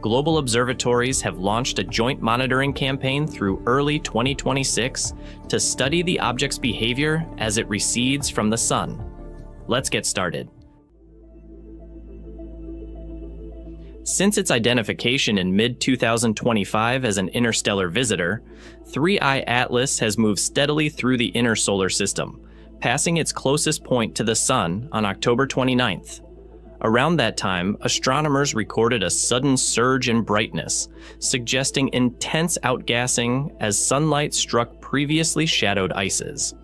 global observatories have launched a joint monitoring campaign through early 2026 to study the object's behavior as it recedes from the Sun. Let's get started. Since its identification in mid 2025 as an interstellar visitor, 3I Atlas has moved steadily through the inner solar system, passing its closest point to the Sun on October 29th. Around that time, astronomers recorded a sudden surge in brightness, suggesting intense outgassing as sunlight struck previously shadowed ices.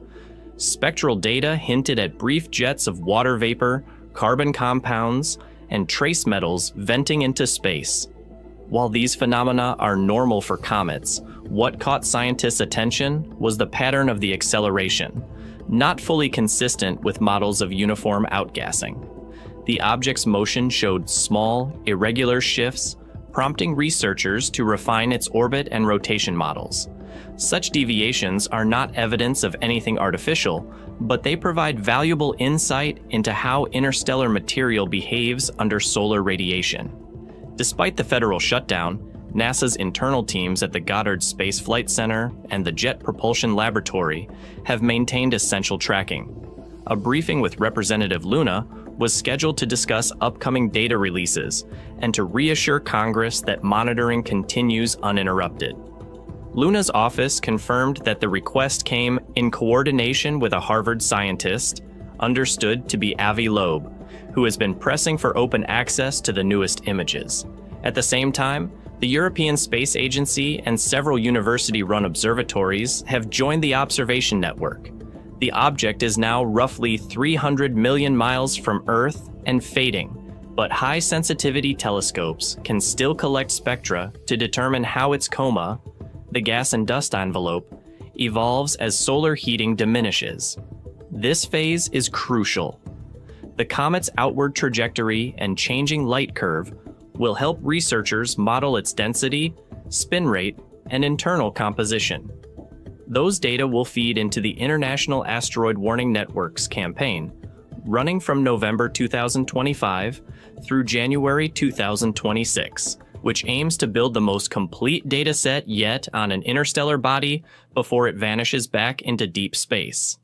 Spectral data hinted at brief jets of water vapor, carbon compounds, and trace metals venting into space. While these phenomena are normal for comets, what caught scientists' attention was the pattern of the acceleration, not fully consistent with models of uniform outgassing. The object's motion showed small, irregular shifts, prompting researchers to refine its orbit and rotation models. Such deviations are not evidence of anything artificial, but they provide valuable insight into how interstellar material behaves under solar radiation. Despite the federal shutdown, NASA's internal teams at the Goddard Space Flight Center and the Jet Propulsion Laboratory have maintained essential tracking. A briefing with Representative Luna was scheduled to discuss upcoming data releases and to reassure Congress that monitoring continues uninterrupted. Luna's office confirmed that the request came in coordination with a Harvard scientist, understood to be Avi Loeb, who has been pressing for open access to the newest images. At the same time, the European Space Agency and several university run observatories have joined the observation network. The object is now roughly 300 million miles from Earth and fading, but high sensitivity telescopes can still collect spectra to determine how its coma the gas and dust envelope, evolves as solar heating diminishes. This phase is crucial. The comet's outward trajectory and changing light curve will help researchers model its density, spin rate, and internal composition. Those data will feed into the International Asteroid Warning Network's campaign, running from November 2025 through January 2026 which aims to build the most complete data set yet on an interstellar body before it vanishes back into deep space.